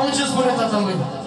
Auzi ce spune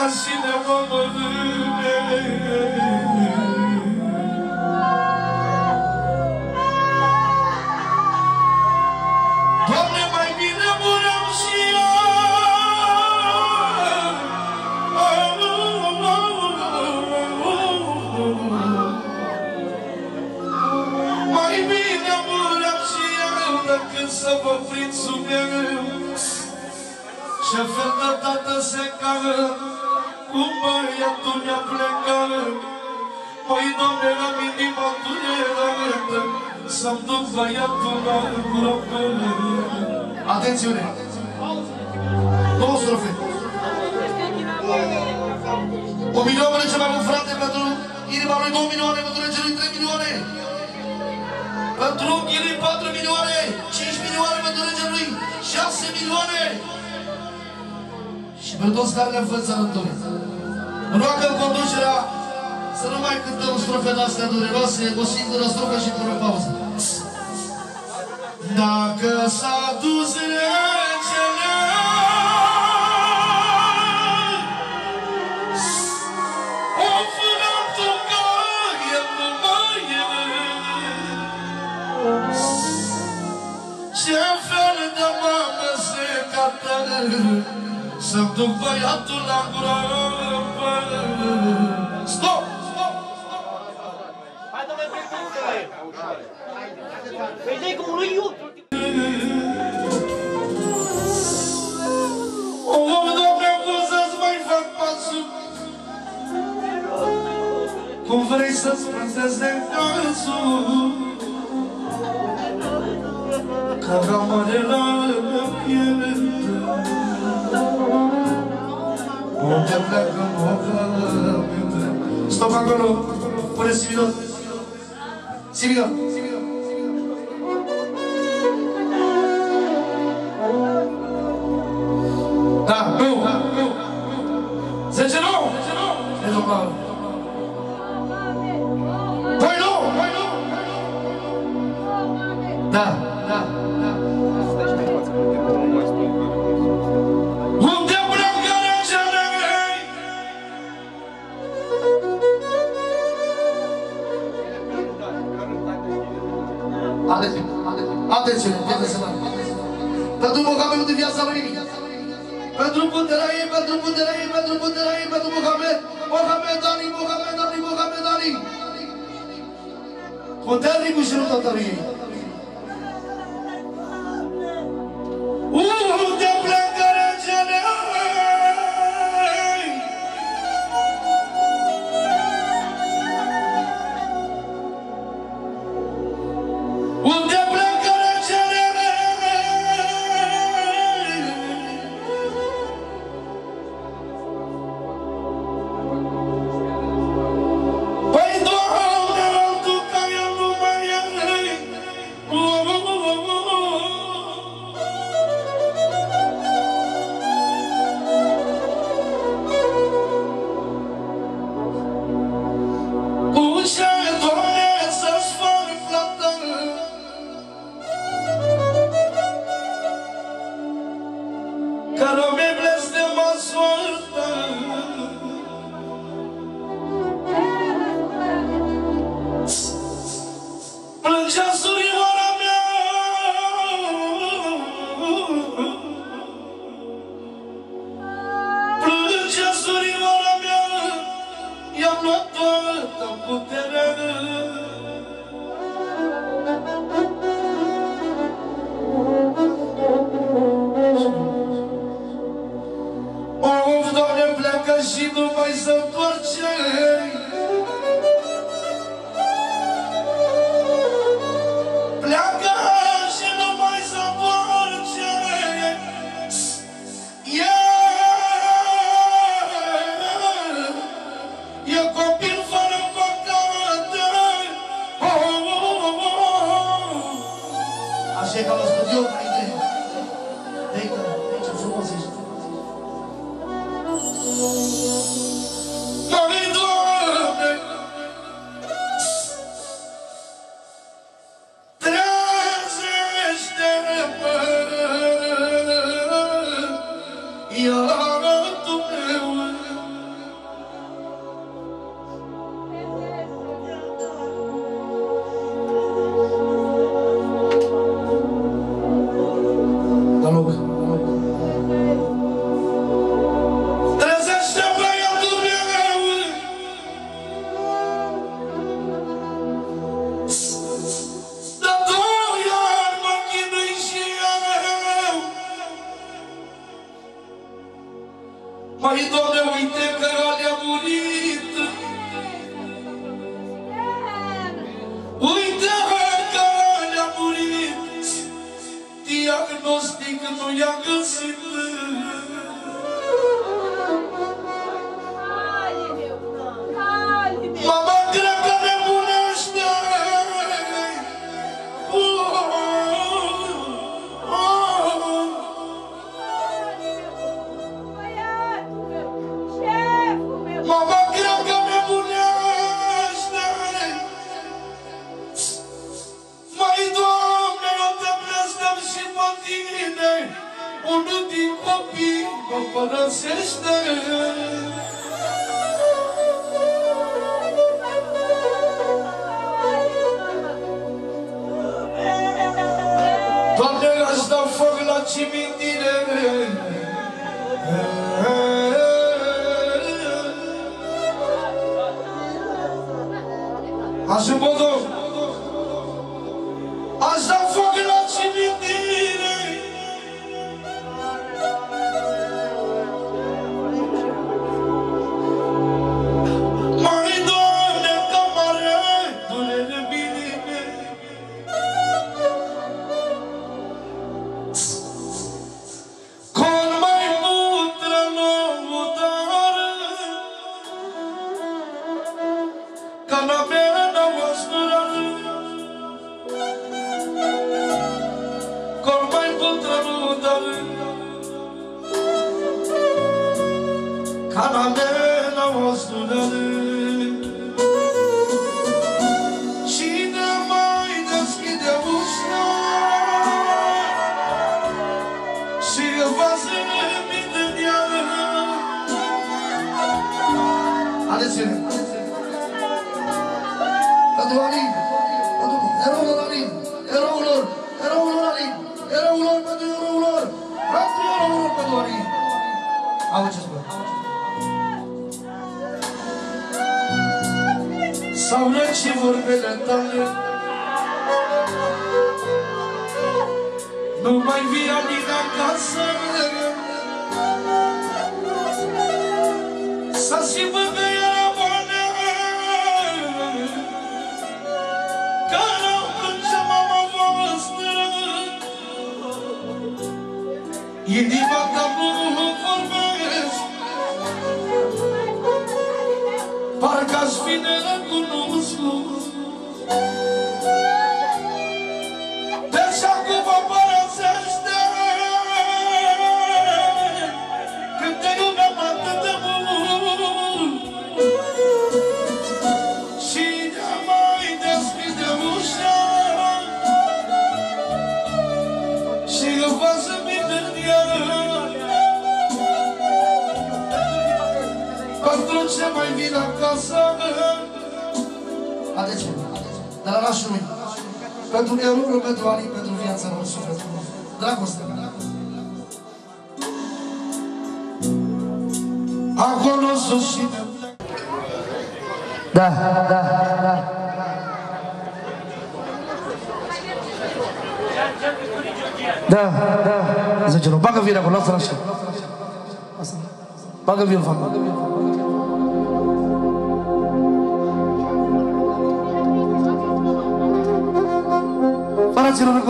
Así de bomba coprințul mereu Șeful de tată se cară Cu băiatul mi-a plecat Păi, Doamne, la inima durerată Să-mi duc băiatul la groapă Atențiune! Două strofe! O milioane ceva cu frate pentru inima lui, două milioane pentru celui trei milioane! Pentru ochii lui 4 milioane, 5 milioane pentru regele lui, 6 milioane. Și pentru toți care ne-am învățat Roagă conducerea să nu mai cântăm strofe de astea dureroase, o singură strofă și până pauză. Dacă s-a dus rea, kanatları Sevdim ve yaptılar kurarım Stop! Conferências francesas em França 잠깐만을 나를 피해냈다 못했다고 못하다고 스톱한 걸로 보냈습니다 12가 나, 고! 셋째로! 셋째로! 나 de viața lui. Pentru puterea ei, pentru puterea ei, pentru puterea ei, pentru Mohamed. Mohamed Ali, Mohamed Ali, Mohamed Ali. Puternicul și. dinine Onu di kopi Kopara sesler Tanrı azdan fırla çimin dinine Azı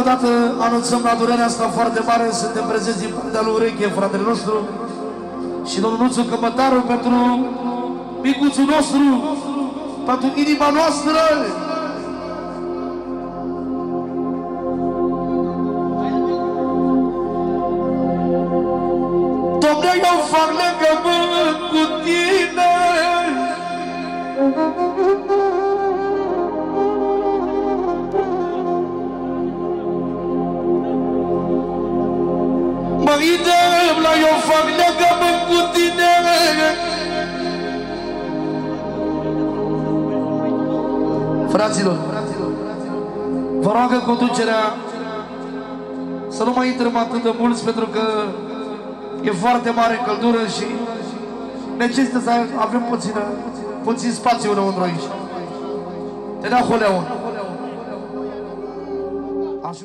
dată anunțăm la durerea asta foarte mare, suntem prezenți din partea lui Ureche, fratele nostru, și domnul Nuțu Căpătaru pentru micuțul nostru, pentru inima noastră. Domnule, eu fac legământ cu tine, fac legămă cu tine Fraților, vă roagă conducerea să nu mai intrăm atât de mulți pentru că e foarte mare căldură și necesită să avem puțină, puțin spațiu înăuntru aici. Te dau holeaua. Așa.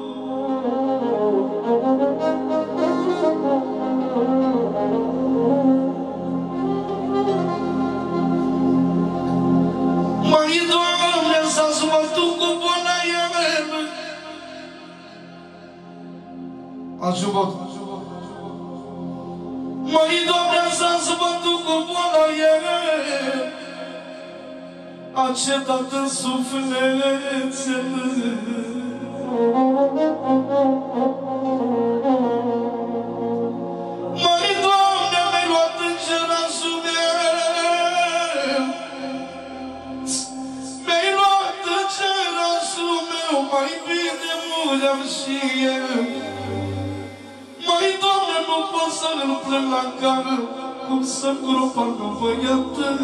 Ajută-mă. Măi, Doamne, să mă duc cu boala ei, a cedat în sufletele. Măi, Doamne, mi-ai luat îngerașul meu, mi-ai luat îngerașul meu, mai bine muream și eu. Mai, Doamne, nu pot să-l plâng la gară, cum să gropa cu băiatul.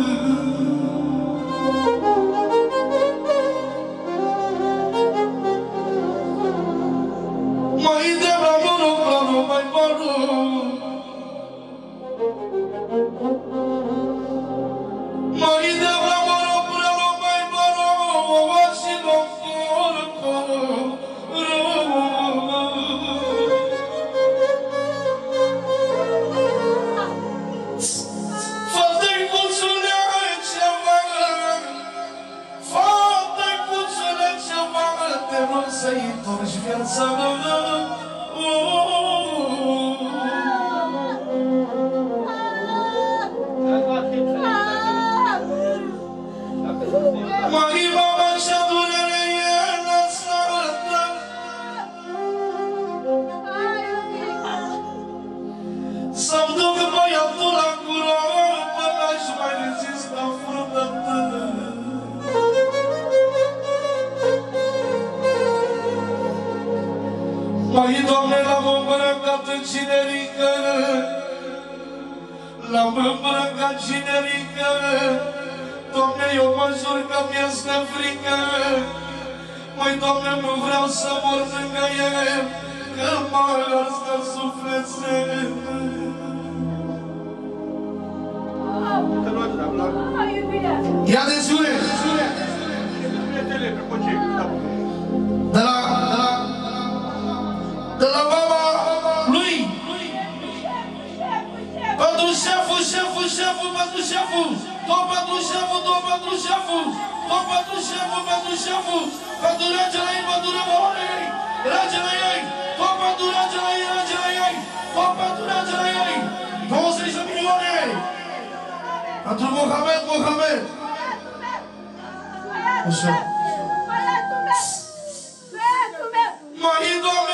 Mai de la moro, bravo, mai moro. Îmbrăcat cinerică, Doamne, eu mă jur că mi-este frică, Măi, Doamne, nu vreau să mor lângă el, Că mă lasă sufletul. Că nu ajung la Ia atențiune! Prietele, pe coce. De la, de la, șeful, șeful, șeful, pentru șeful, tot pentru șeful, tot pentru șeful, tot pentru șeful, pentru șeful, pentru regele ei, pentru revolare ei, regele ei, tot pentru regele ei, regele ei, tot pentru regele ei, 20 de milioane, pentru Mohamed, Mohamed, Așa. Mai doamne,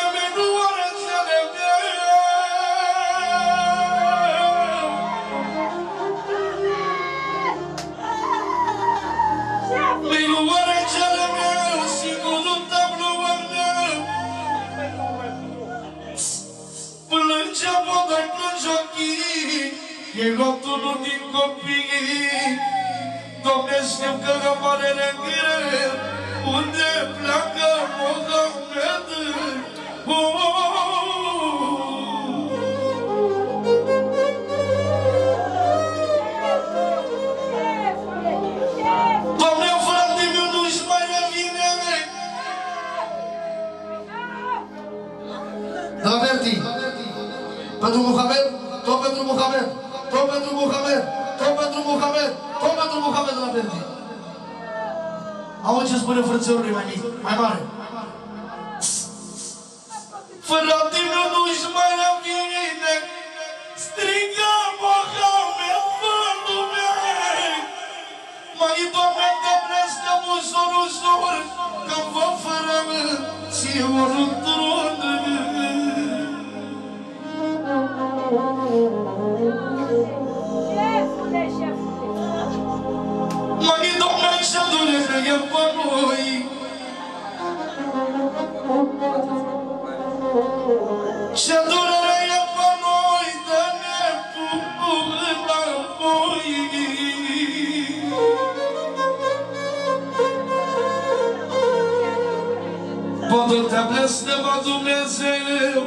e luat unul din copii. Doamne, știu că rămâne negre, unde pleacă Mohamed. Doamne, frate meu, nu-și mai revine. De la Verti, pentru Mohamed, tot pentru Mohamed, tot pentru Mohamed, tot pentru Mohamed, tot pentru Mohamed de la Verti. Auzi ce spune frățărului mai mic, mai mare. Frate meu, nu-și mai revine, strigă Mohamed, fă lumea. Mai Doamne, te blestem ușor, ușor, că vă fără ție ori într-un Mai Doamne, ce durere e pe noi Ce durere e pe noi de ne pupă înapoi Podul te blestema Dumnezeu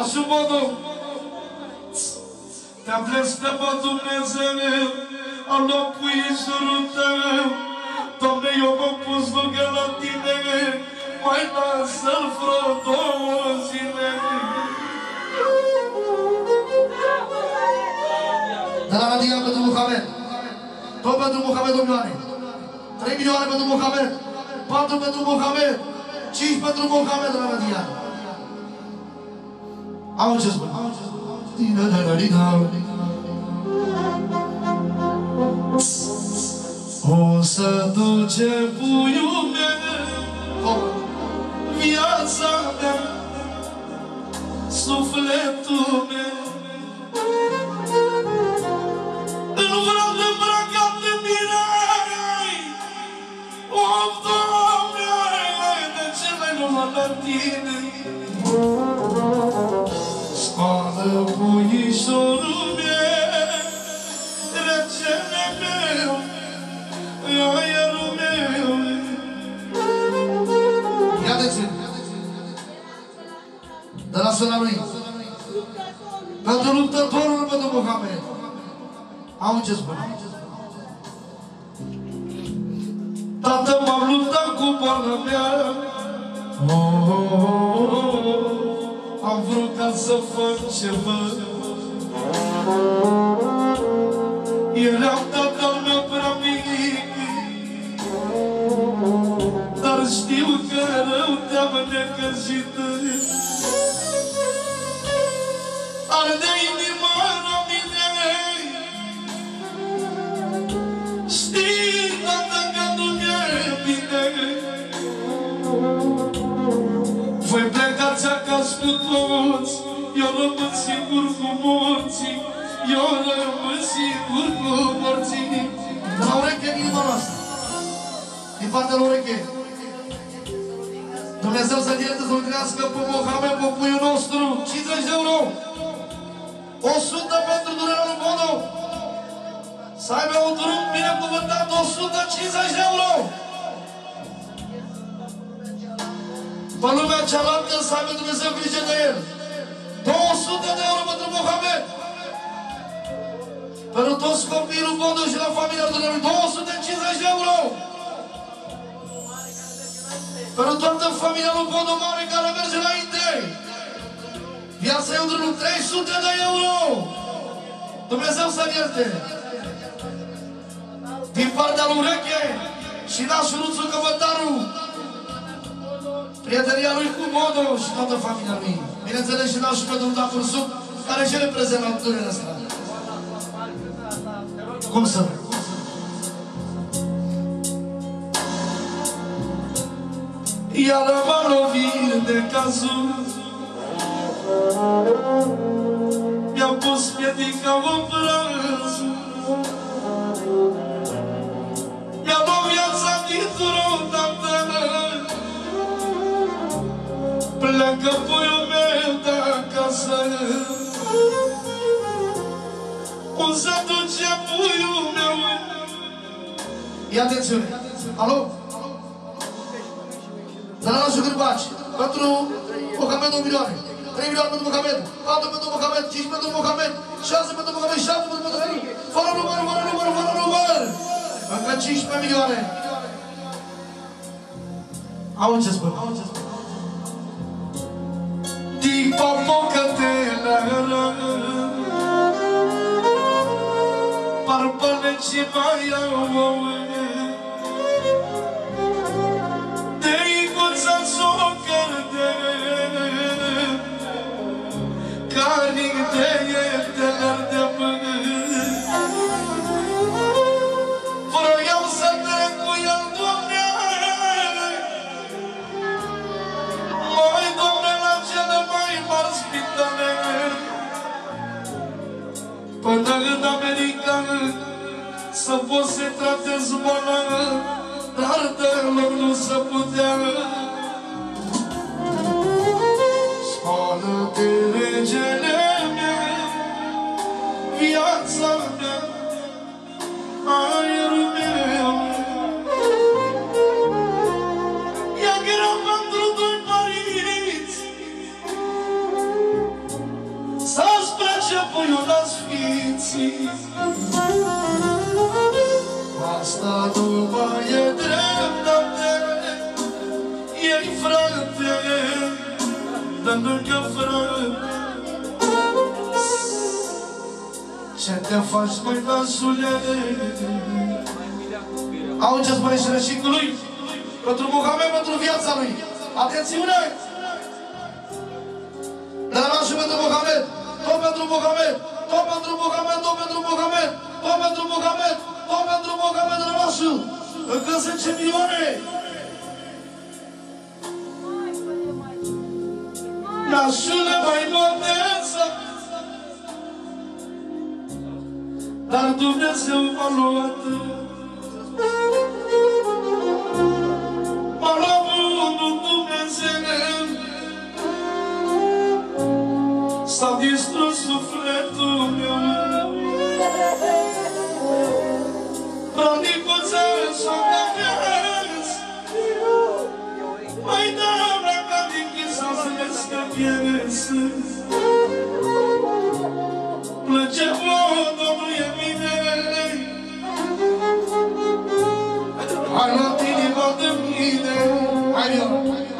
Așa podul Te blestema Dumnezeu Al locuișorul tău Doamne, eu m-am pus lângă la tine Mai lasă-l vreo două zile De la Radia pentru Muhammad Tot pentru Muhammad, domnioare 3 milioane pentru Muhammad 4 pentru Muhammad 5 pentru Mohamed la Radia. Auzi ce spune. Dina, da, da, dina. O să duce puiul meu Viața mea Sufletul meu. Nu vreau de îmbrăcat de mine O, Doamne, de ce mai nu mă la tine luptătorul pentru Mohamed. Auzi ce spune. Tată, m-am luptat cu boala mea oh, oh, oh, oh. Am vrut ca să fac ceva Eram tatăl meu prea mic Dar știu că rău te-am necăjit Arde inima la mine Știi, tată, că nu mi-e bine Voi plecați acasă cu toți Eu rămân singur cu morții Eu rămân singur cu morții De la ureche în inima noastră. Din partea lui ureche. Dumnezeu să-l ierte să-l crească pe Mohamed, pe puiul nostru. 50 de euro. 100 pentru durerea lui Bono. Să aibă un drum binecuvântat 150 de euro. Pe lumea cealaltă să aibă Dumnezeu grijă de el. 200 de euro pentru Mohamed. Pentru toți copiii lui Bodo și la familia lui 250 de euro. Pentru toată familia lui Bodo Mare care merge înainte. Viața e un drum 300 de euro. Dumnezeu să-l ierte. Din partea lui Ureche și nașul Ruțu Căvătaru. Prietenia lui cu Bodo și toată familia lui. Bineînțeles și nașul pe domnul Datur Sub, care și el e prezent la turile astea. Cum să nu? Iar m-am lovit de cazul Mi-am pus piedica în braț Mi-a luat viața dintr-o dată Pleacă puiul meu de acasă Un să duce puiul meu Ia atențiune. Alo? De la nașul Gârbaci. Pentru Mohamed 1 milioane. 3 milioane pentru Mohamed. 4 pentru Mohamed. 5 pentru Mohamed. 6 pentru Mohamed. 7 pentru Mohamed. Fără număr, fără număr, fără număr. Încă 15 milioane. Auzi ce spun. Auzi ce spun. Di poco te la Parpane ci mai au Până în America Să poți să tratezi boala Dar deloc nu se putea vieții. Asta nu mai e dreptate, ei frate, dar nu că frate. Ce te faci, băi, nasule? Auzi ce spune și rășicului? Pentru Mohamed, pentru viața lui. Atențiune! Dar la și pentru Mohamed! Tot pentru Mohamed! toma Andrew Mohamed, toma Andrew Mohamed, toma Andrew Mohamed, toma Andrew Mohamed na nosso, Gazete Mione. Na Chula vai modesta, dar dúvida seu valor. Malabo no tu mencionando. S-a distrus sufletul meu. Brandicuță s-a cafeați Mai dau la brandichi să zilesc că pieresc Plăce o, Domnul, e bine Hai la tine, va de mine hai eu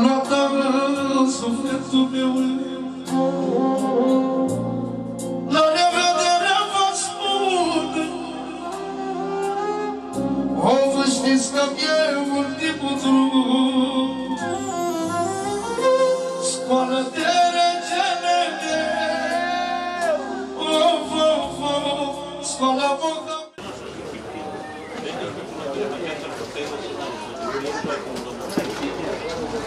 noaptea mea, sufletul meu La revedere vă spun. O, vă știți că e ultimul drum.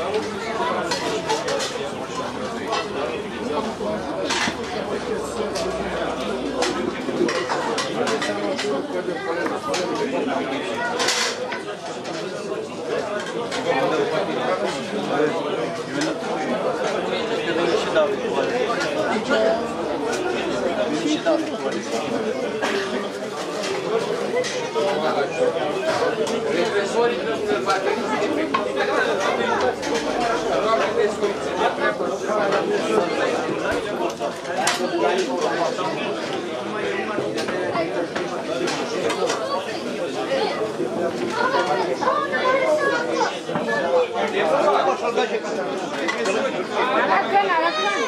Bir şey daha bir tuvalet. Represorii trebuie să facă de pe Doamne, descuiți, de treabă. Alaklan, alaklan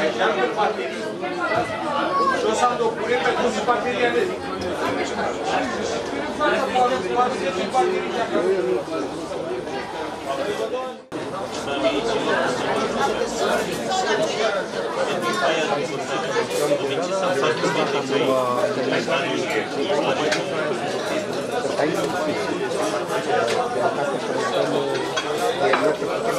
aici am un parterism. Și o să am document pe cum se parterianez. Thank you. programma.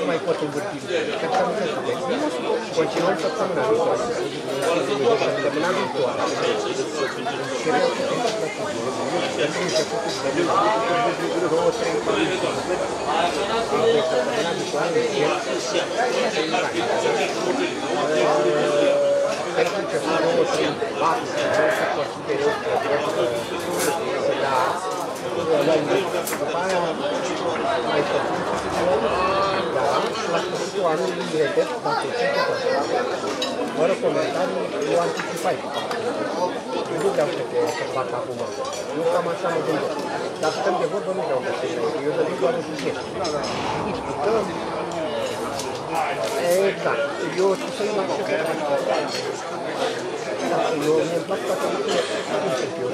Nu mai pot învârti. Cred că am înțeles. Continuăm săptămâna viitoare. Săptămâna viitoare. Și vreau să te începutul de două, trei Deci săptămâna viitoare pentru început două, trei, patru, două sector superior, da, după aia mai făcut da, și la sfârșitul anului repet, dacă ce fără comentarii, eu anticipai cu Nu vreau să te să fac acum. Eu cam așa mă gândesc. Dar stăm de vorbă, nu vreau să te Eu dădui doar un subiect. Discutăm. Exact. Eu să să-i mai ce Dacă eu mi-e plac toate lucrurile, cum să fiu?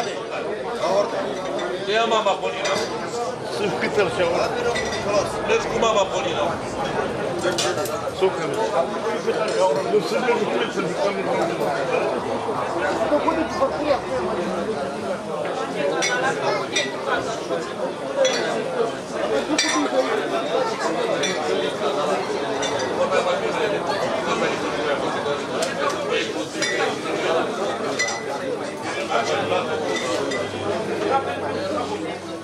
Eu în valori, nu știu niște lucruri. Dacă nu Da. Asta sunt eu. Exact. Te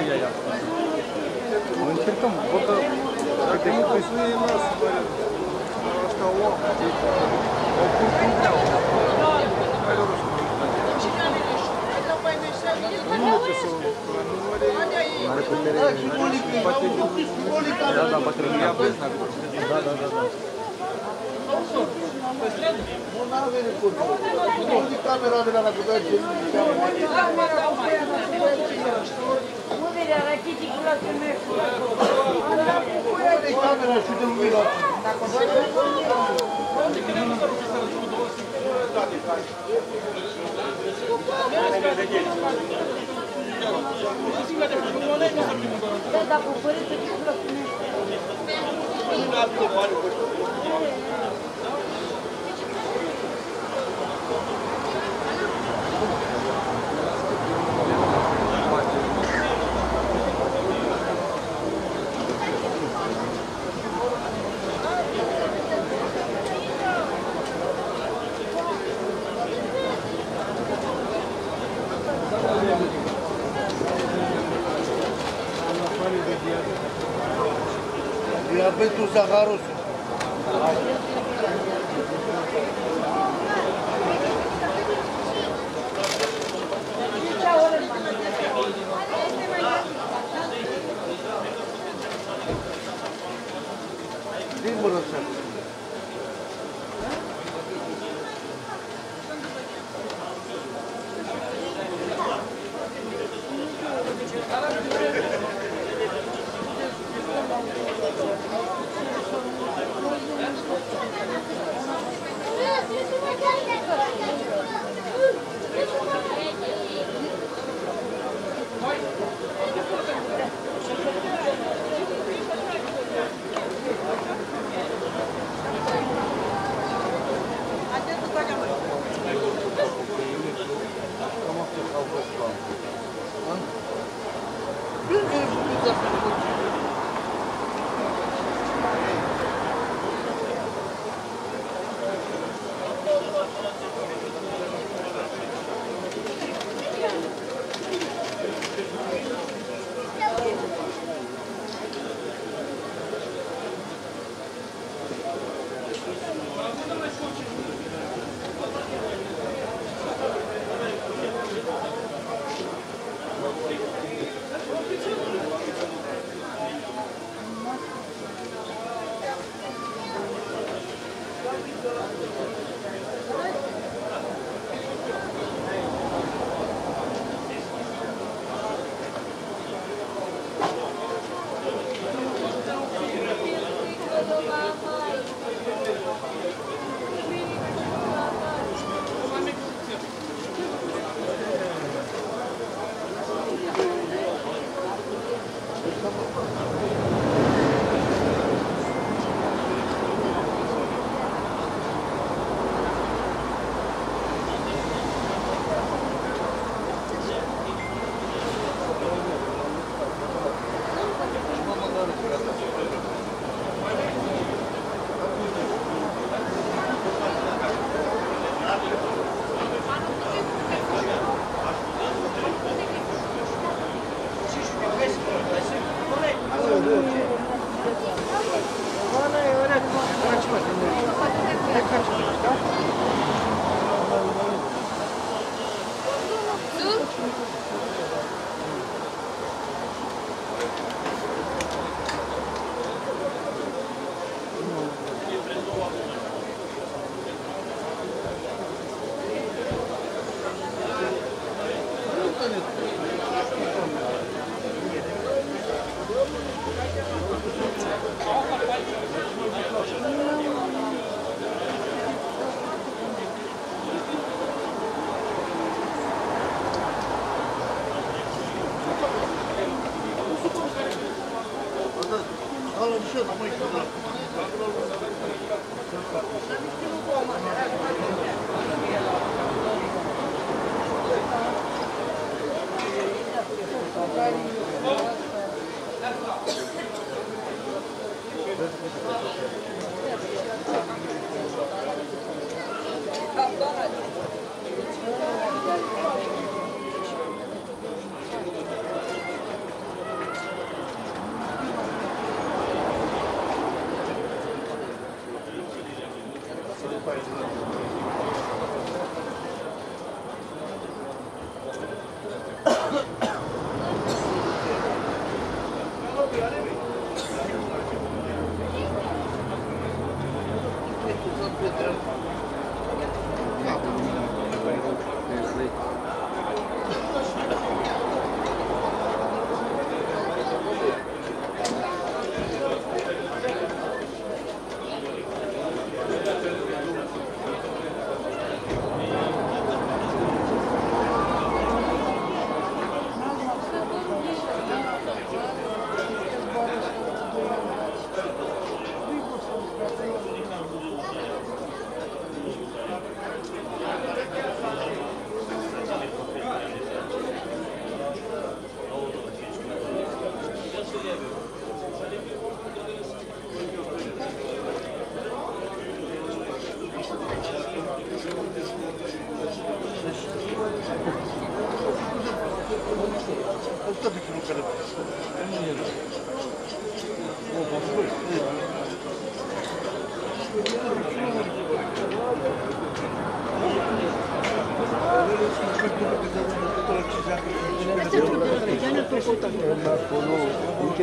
Nu poți să iei asta. Încercăm, vă că cât de mult nu e las, asta o o pun cum vreau. Hai de rost. Nu ce să are putere, poate da, da, poate lumea Da, da, da, da. Unde era chiticul la femeie? Da, dar cu părinții ce plăcunește. Diabetul Zaharosul. Din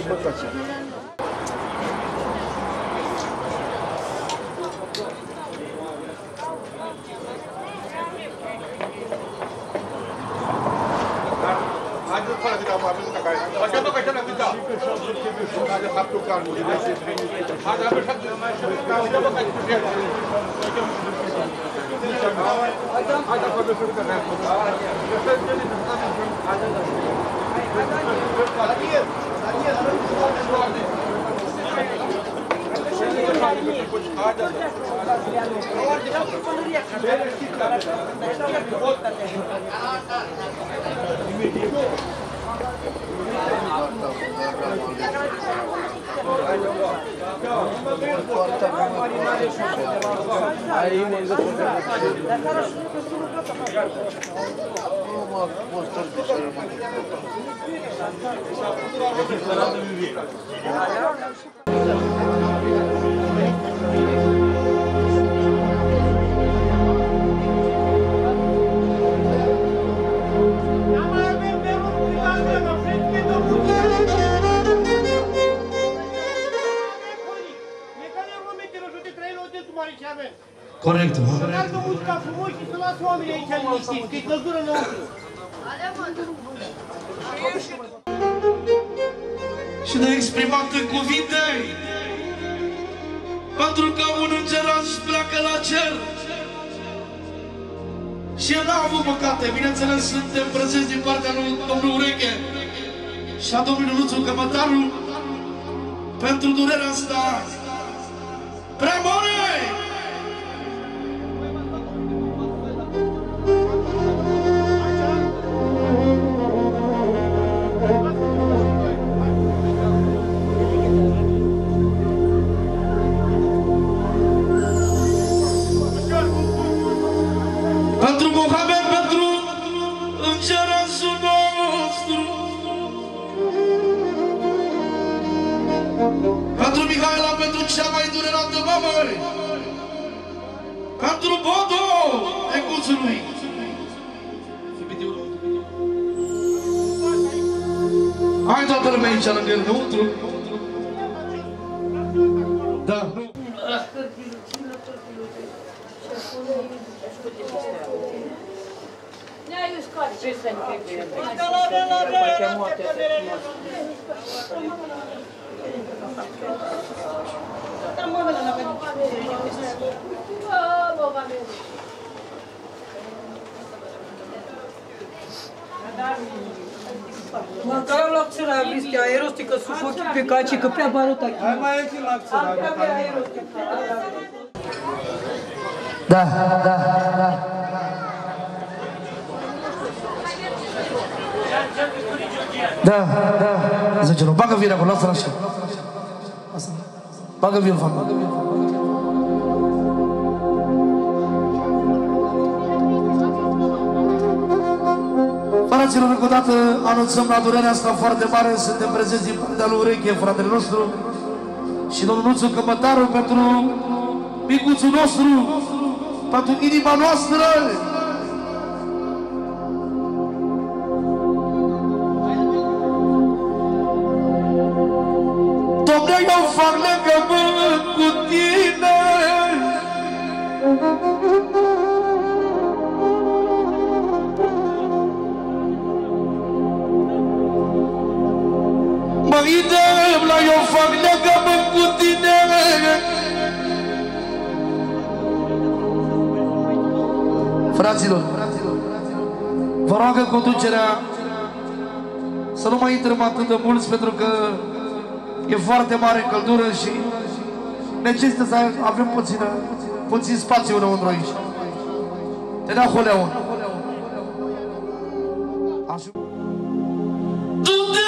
înche bătația. Haideți fără din Aí, mano, depois... care. Așa nu că așa ne-am dat. Haide, faptul că nu. Haide, aveți așa de mai așa. Haide, bă, că ai spus el. Haide, fără să că ne-am spus. Corect, mă. Lasă muzica frumos și să lasă oamenii aici liniștiți, că-i căldură înăuntru. Și de exprimat în cuvinte. Pentru că un îngeraș pleacă la cer. Și el n-a avut păcate. Bineînțeles, suntem prezenți din partea lui domnul Ureche Și a domnului Luțu Cămătaru Pentru durerea asta. Prea mare! Acțiune. Da, da, da. Da, da. Zice, nu, bagă vin acolo, lasă-l așa. Lasă. Bagă vin, fam. Fraților, încă o dată anunțăm la durerea asta foarte mare, suntem prezenți din partea lui Ureche, fratele nostru, și domnul Nuțu Cămătaru pentru micuțul nostru, pentru inima noastră. Conducerea să nu mai intrăm atât de mulți pentru că e foarte mare căldură și necesită să avem puțină, puțin spațiu înăuntru aici. Te da holeaun. Așa. Du-te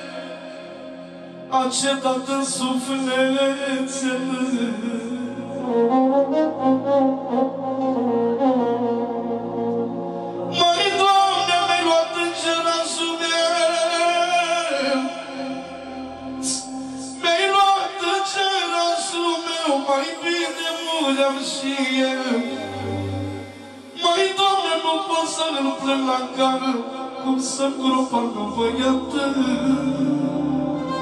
a cetat în sufletețele. Măi, Doamne, mi-ai luat îngerașul meu, mi-ai luat îngerașul meu, mai bine muream și eu. Măi, Doamne, nu pot să-l plâng la cară, cum să-mi gropa nu băiată.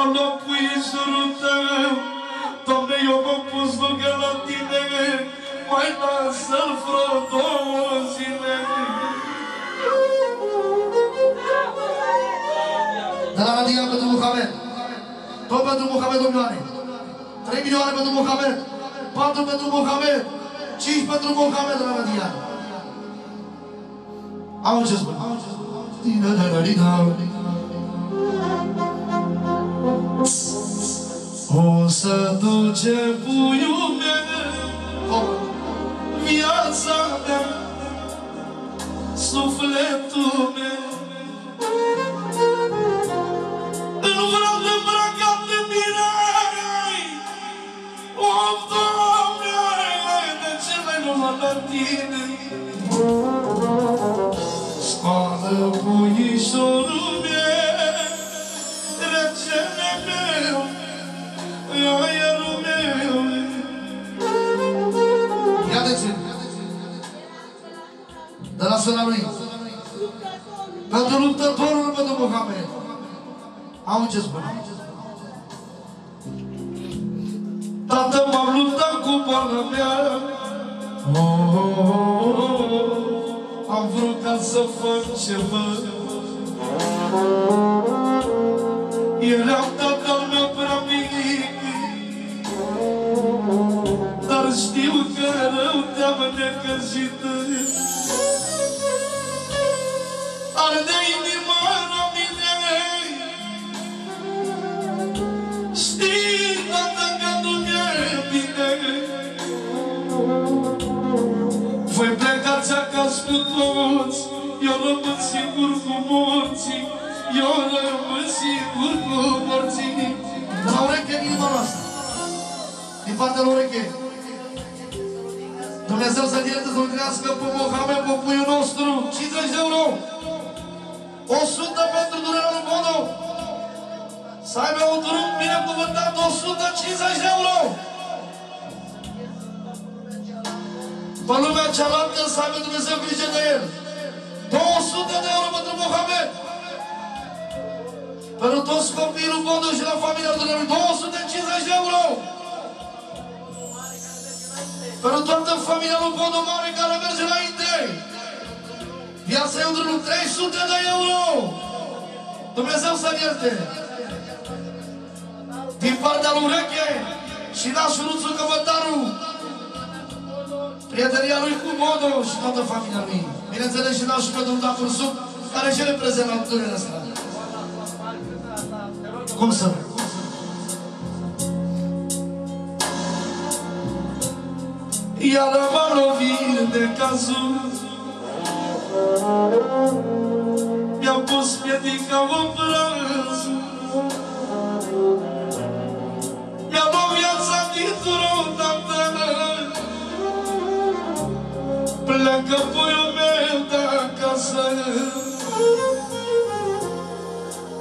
a locuitorul tău. Doamne, eu m-am pus lângă la tine, mai lasă-l vreo două zile. Dar adică pentru Muhammed. Tot pentru Muhammed, domnule. 3 milioane pentru Muhammed. 4 pentru Muhammed. 5 pentru Mohamed Ramadian. Am înțeles, bă. Din da da da da O să duce puiul meu Viața mea Sufletul meu. Nu vreau de îmbrăcat de mine. O, Doamne, de ce mai nu mă la tine? Scoală puișorul meu Regele meu Aerul meu Ia de ce? De la sora lui. Pentru luptătorul pentru Muhamed. Am ce spun. Tată, m-am luptat cu boala mea oh, oh, oh, oh. Am vrut ca să fac ceva Eram tatăl meu prea mic știu că rău te-am necăjit Arde inima la mine Știi, tată, că nu mi-e bine Voi plecați acasă cu toți Eu rămân singur cu morții Eu rămân singur cu morții De la ureche în inima noastră. Din partea lui ureche. Dumnezeu să ierte să-L crească pe Mohamed, pe puiul nostru. 50 de euro. 100 pentru durerea lui Bono. Să aibă un drum binecuvântat 150 de euro. Pe lumea cealaltă să aibă Dumnezeu grijă de el. 200 de euro pentru Mohamed. Pentru toți copiii lui Bodo și la familia lui 250 de euro. Pentru toată familia lui Bodo Mare care merge înainte. Viața e un drum 300 de euro. Dumnezeu să-l ierte. Din partea lui Reche și nașul Ruțu Căvătaru. Prietenia lui cu Bodo și toată familia lui. Bineînțeles și nașul pe domnul Dacur Sub, care și el e prezent la întâlnirea asta. Cum să nu? Iar m-a lovit de cazul Mi-am pus piedica în braț Mi-a luat viața dintr-o dată. Pleacă puiul meu de acasă.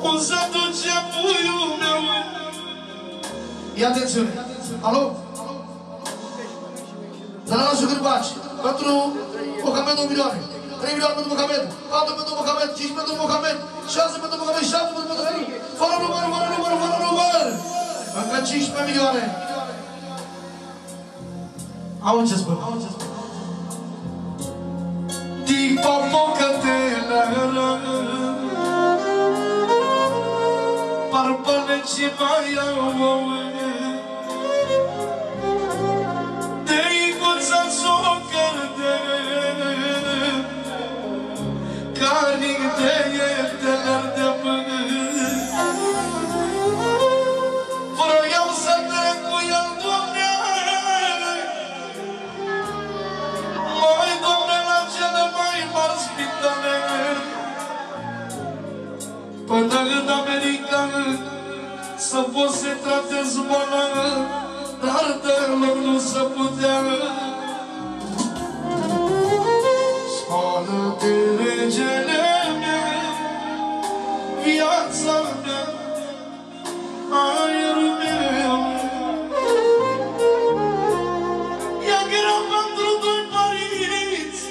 Cum se duce puiul meu. Ia atențiune. Alo? De la nașul Gârbaci. Pentru Mohamed 2 milioane. 3 milioane pentru Mohamed. 4 pentru Mohamed. 5 pentru Mohamed. 6 pentru Mohamed. 7 pentru Mohamed. Fără număr, fără număr, fără număr. Încă 15 milioane. Au ce spun. Au ce spun. Di popocatela Parpane ci mai au Să pot să tratez boala Dar deloc nu se putea. Scoală-te, regele meu Viața mea Aerul meu. E greu pentru doi părinți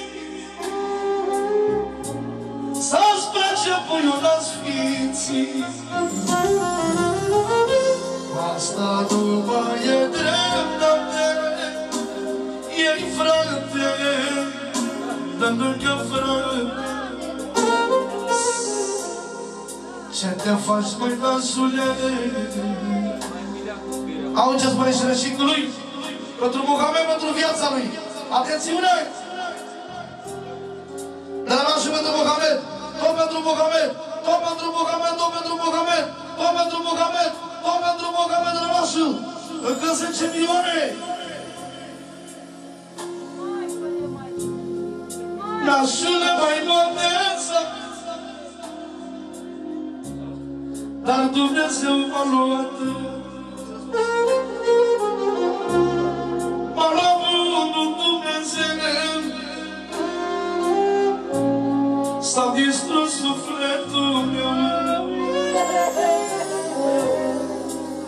Să-ți plece puiul la sfinții asta cumva e dreptate Ei frate, pentru că frate. Ce te faci, măi, nasule? Auzi ce și rășicului Pentru Mohamed, pentru viața lui. Atențiune! De la nașul pentru Mohamed. Tot pentru Mohamed. Tot pentru Mohamed Tot pentru Mohamed. Tot pentru Mohamed. Domnul pentru Boga pentru noastră, încă 10 milioane. Nașule mai modeță, dar Dumnezeu m-a luat. M-a luat bunul Dumnezeu, s-a distrus sufletul meu.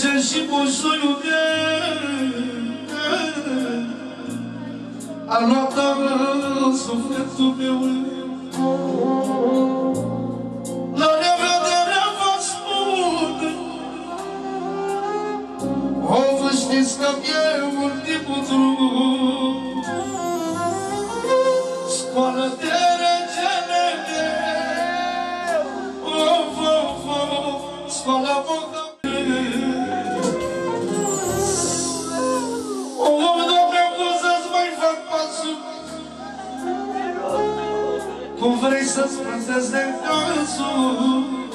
cer și busoiul meu A luat doamna sufletul meu. La nevredere vă spun O, vă știți că e ultimul drum esas frases del corazón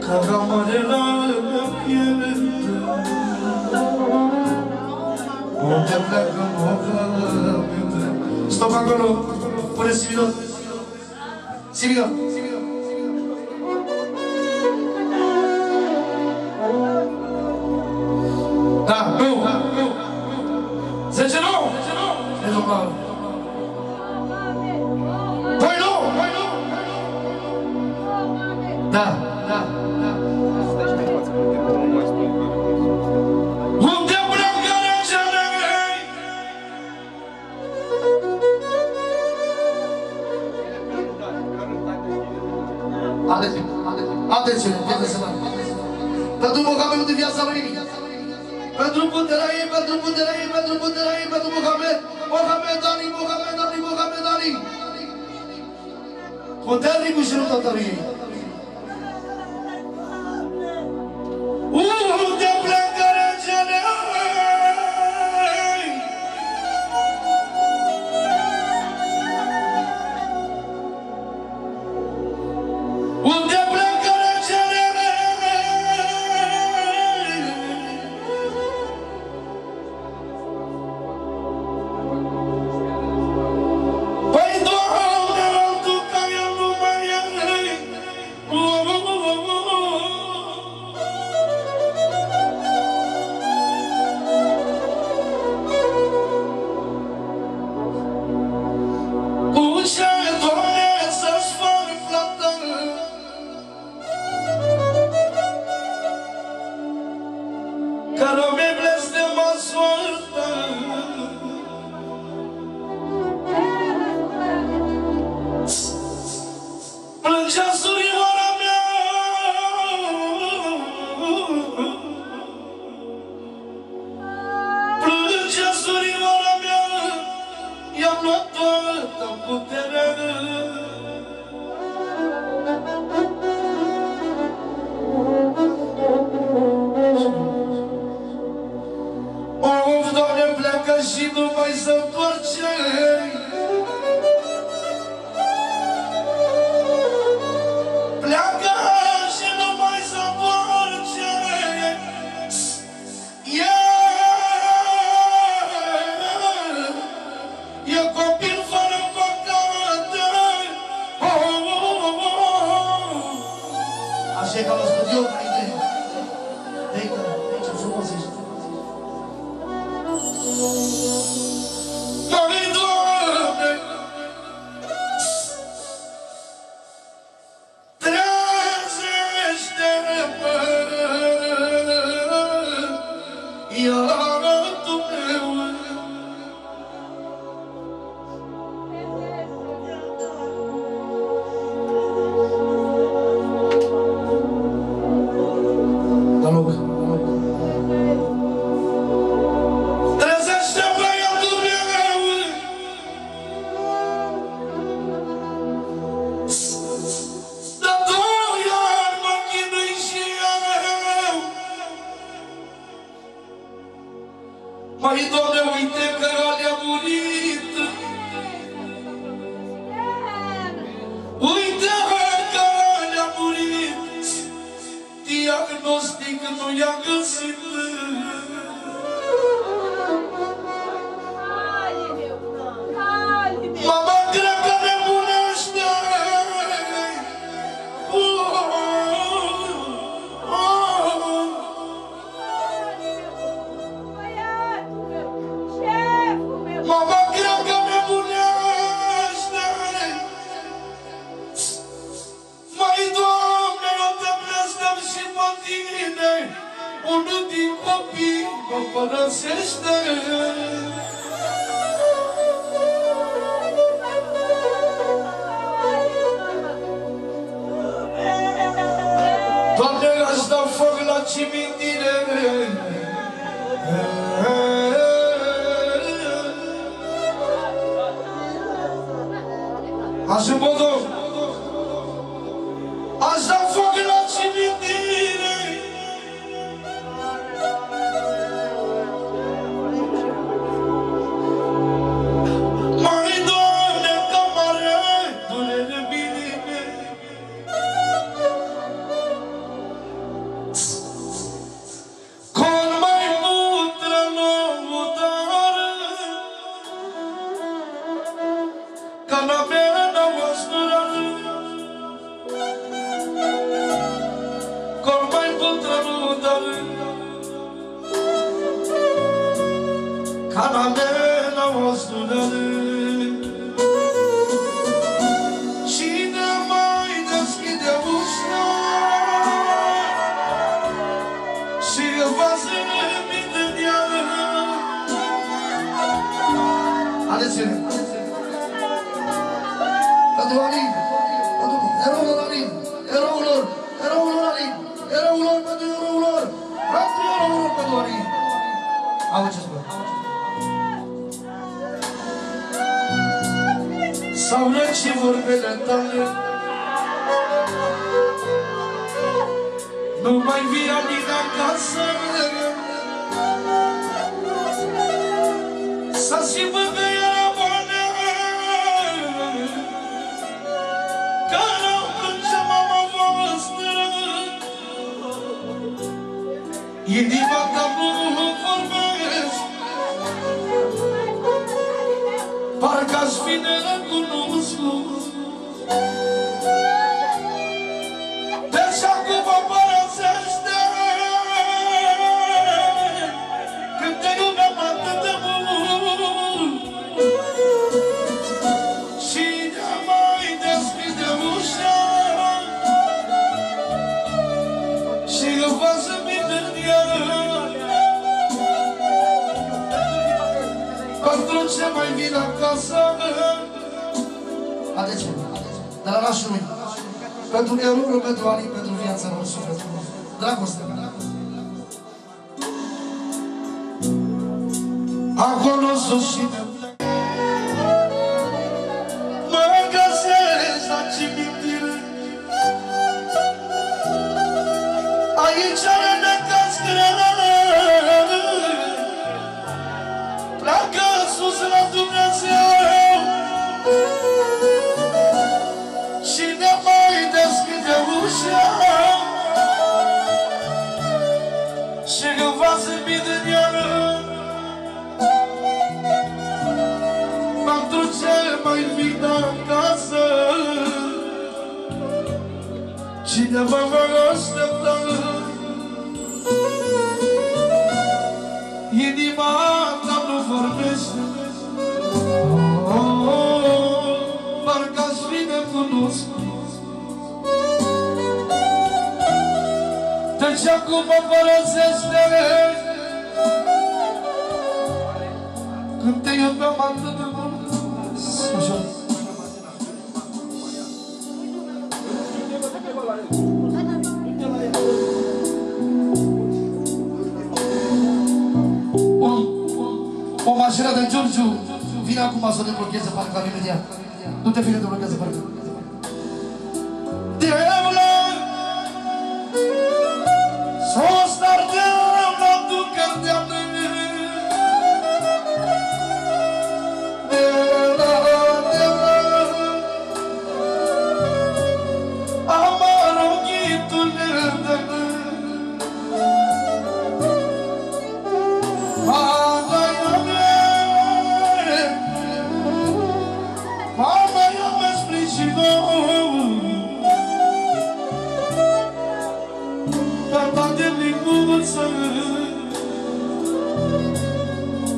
Cargamos el alma violenta Con temblar Stop și vorbele tale. Nu mai vii anii acasă pentru erură, pentru anii, pentru viața lor, sufletul lor. Dragoste mea. Acolo sus și pe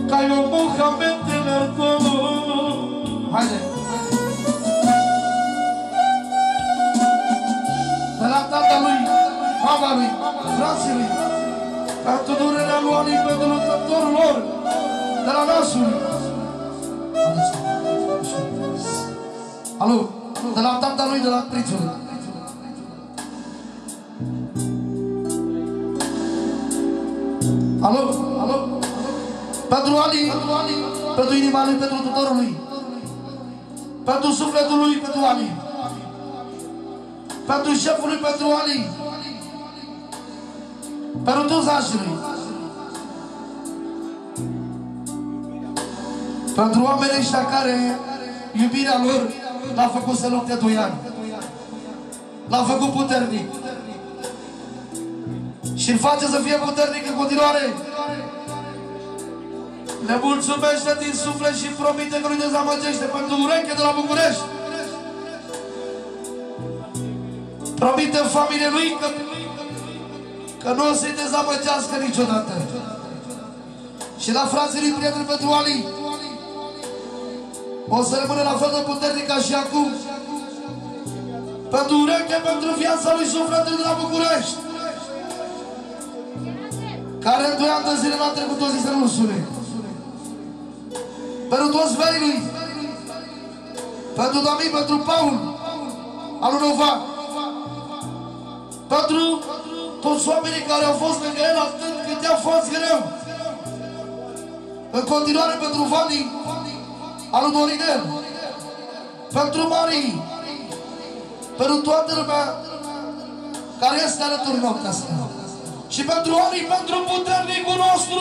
Ca eu Mohamed de Larcom Haide! De la tata lui, mama lui, frații lui Pentru durerea lui, pentru luptătorul lor De la nasul Alo, de la tata lui, de la actrițul lui Alo? Pentru Ali, pentru inima lui, pentru tuturor lui, pentru sufletul lui, pentru Ali, pentru șeful lui, pentru Ali, pentru toți așului, pentru oamenii ăștia care iubirea lor l-a făcut să lupte doi ani, l-a făcut puternic. Și îl face să fie puternic în continuare. Le mulțumește din suflet și promite că nu dezamăgește pentru ureche de la București. Promite în familie lui că, că nu o să-i dezamăgească niciodată. Și la frații lui prieteni pentru Ali o să rămână la fel de puternic ca și acum. Pentru ureche, pentru viața lui sufletul de la București care în doi ani de zile n-a trecut o zi să nu sune. Pentru toți verii lui, pentru Domin, pentru Paul, alu Nova, pentru toți oamenii care au fost lângă el atât cât i-a fost greu. În continuare pentru Vani, alu Dorinel, pentru Marii, pentru toată lumea care este alături noaptea asta și pentru oamenii, pentru puternicul nostru.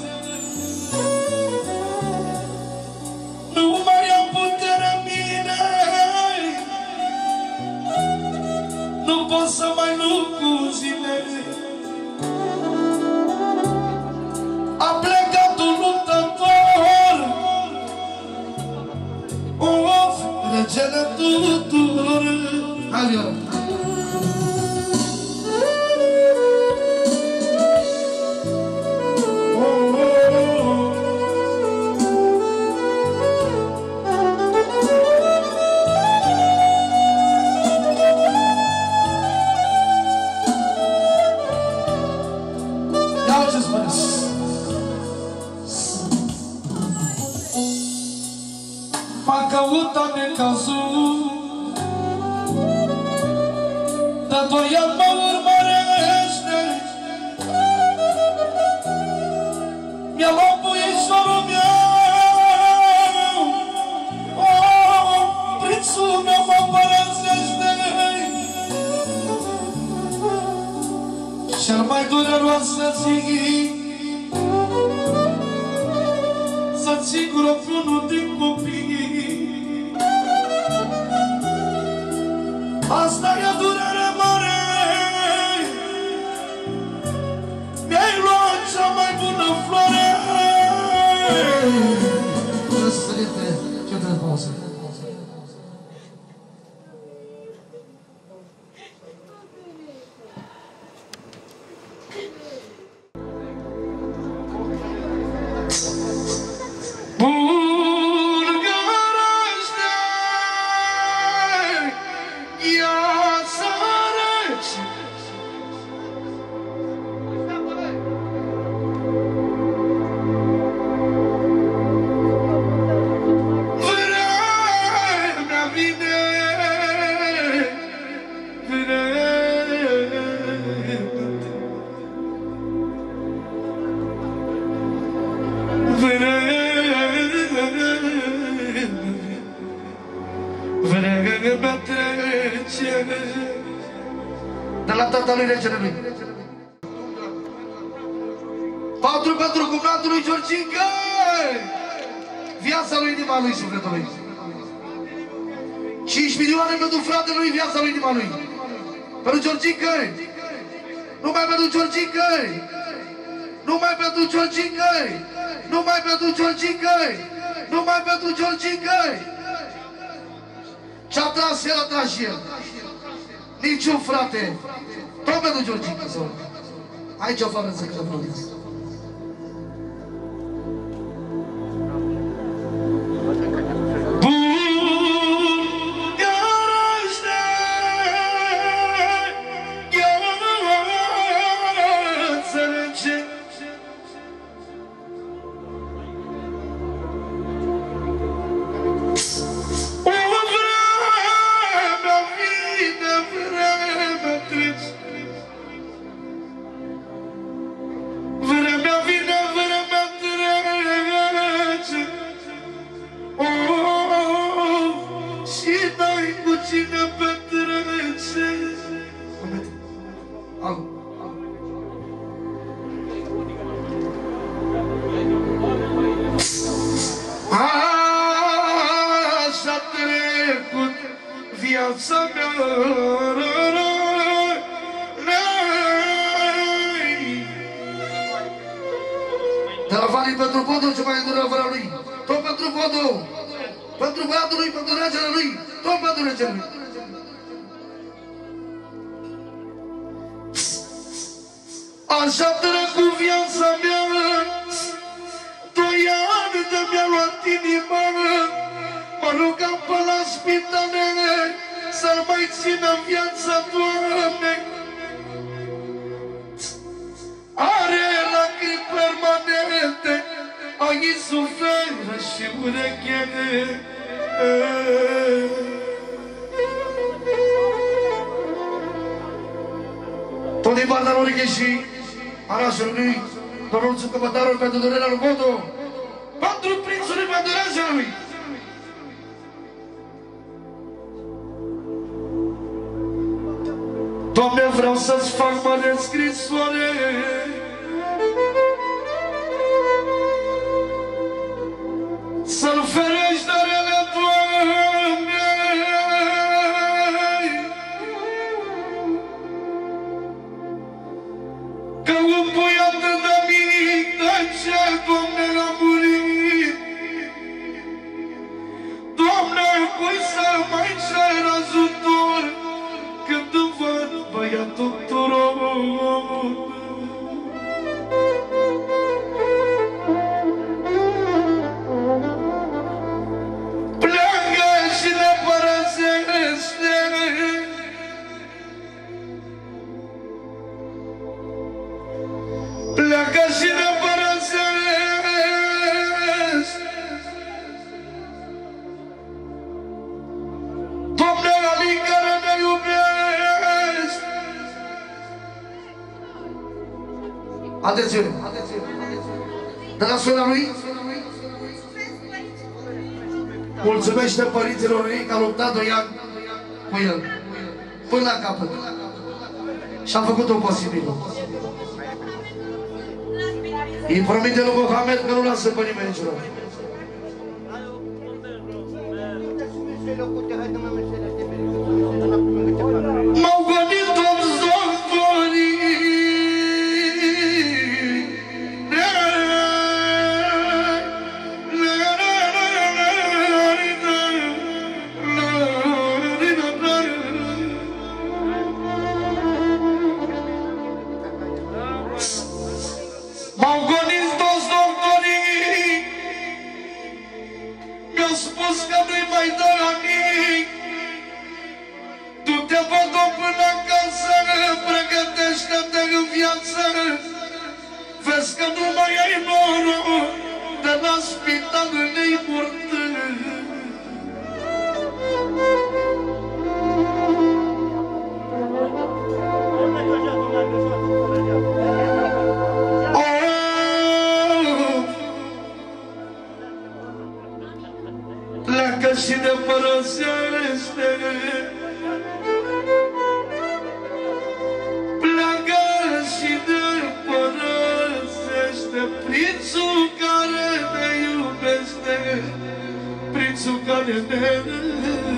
Nu pot să mai lupt cu zile. A plecat un luptător Of, regele tuturor. Hai, Viola M-a căutat necazul Dar doi ani mă urmărește. Mi-a luat puișorul meu Oh, prințul meu mă părăsește. Cel mai dureros să ții Să ții gură pe unul din copii Asta e durere pentru Georgica Numai pentru Georgica Numai pentru Georgica. Ce-a tras el, a tras și el. Niciun frate. Tot pentru Georgica. să rog. Aici o fără să aplaudiți. Așa trecut viața mea. Doi ani de mi-a luat inima. Mă rugam pe la spitale Să-l mai țină în viața, Doamne. Are lacrimi permanente Ai suferă și urechele Tot din partea lui Riche și Arașului Domnul Căpătarul pentru durerea lui Bodo Pentru prințului pentru regele lui Doamne, vreau să-ți fac mare scrisoare Să-l ferești Oh, Atențiune! De la sora lui Mulțumește părinților ei că a luptat doi ani cu el Până la capăt Și a făcut-o posibil îi promite lui Mohamed că nu lasă pe nimeni niciodată. Iubește Prințul care ne iubește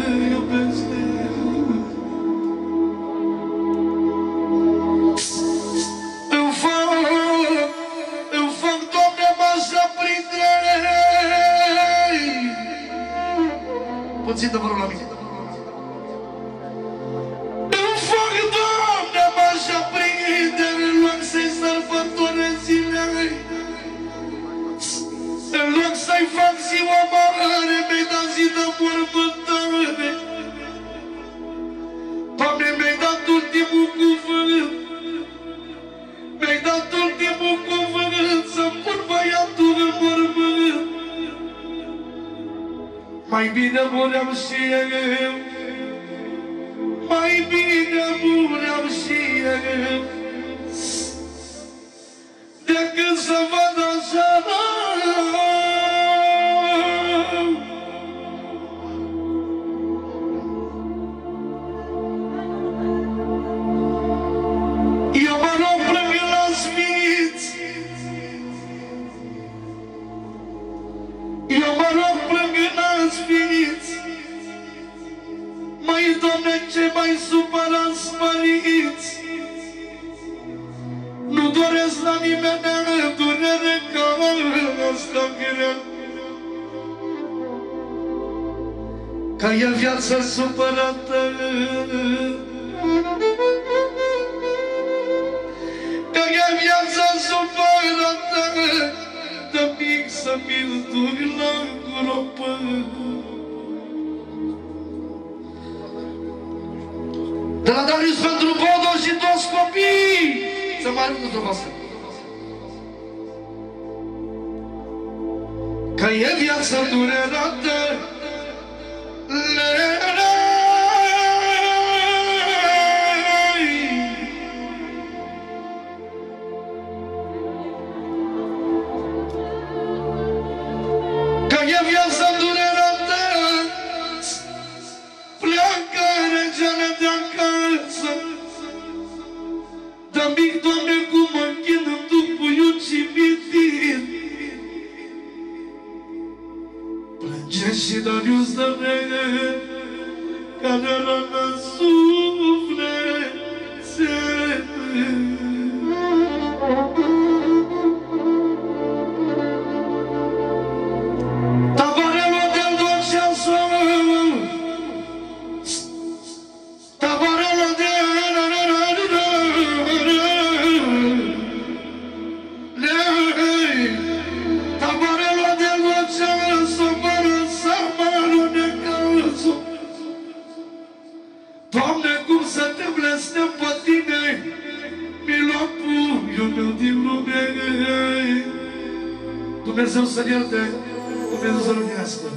Dumnezeu să-l ierte, Dumnezeu să-l luminească.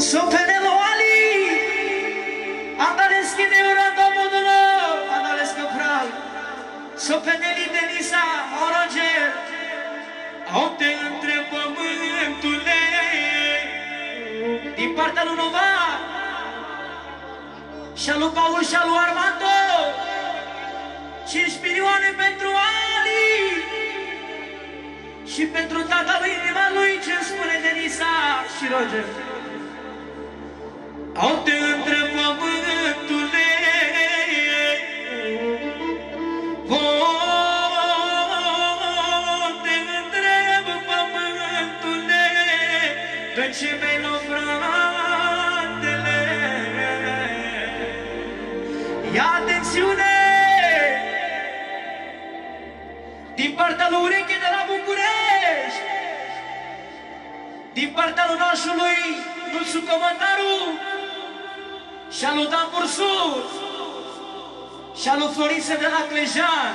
Sopelelo Ali Andales che ne ora dopo dono Andales che pral Sopeleli Denisa Oroger Au te între pământule Din partea lui Nova. Și a lui Paul și a lui Armando Cinci milioane pentru Ali. Și pentru tata lui inima lui ce spune Denisa și Roger au te întreb pământule. O, te întreb pământule Pe ce mi-ai luat fratele Ia atențiune! Din partea lui Ureche de la București Din partea lui nașului Nuțu Comătaru și a lui Dan Bursur și a lui Florice de la Clejan.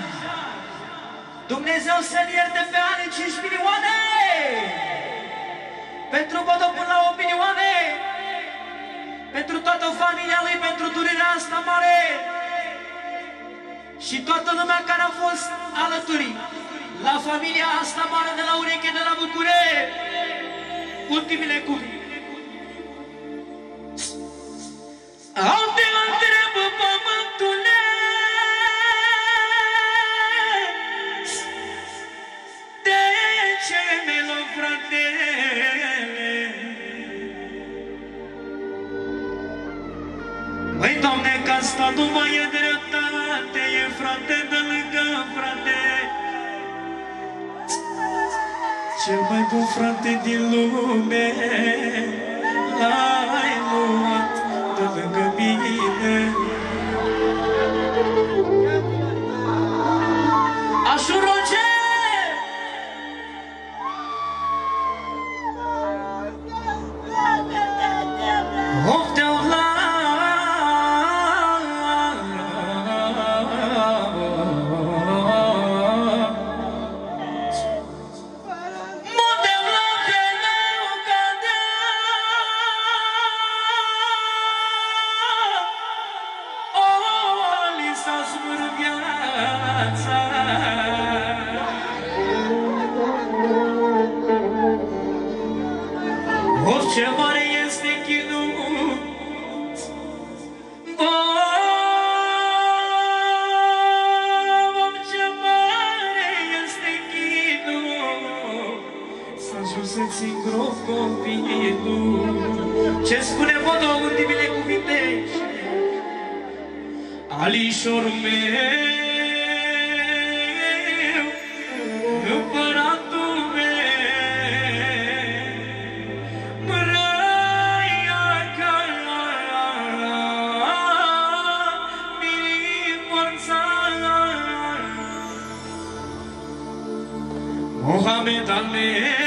Dumnezeu să-l ierte pe ani 5 milioane! Pentru Bodo până la 8 milioane! Pentru toată familia lui, pentru durerea asta mare! Și toată lumea care a fost alături la familia asta mare de la Ureche de la București! Ultimile cuvinte. Au te întrebă pământule De ce mi luat fratele? Măi, Doamne, că asta nu mai e dreptate E frate de lângă frate. Cel mai bun frate din lume L-ai luat de lângă Mohamed al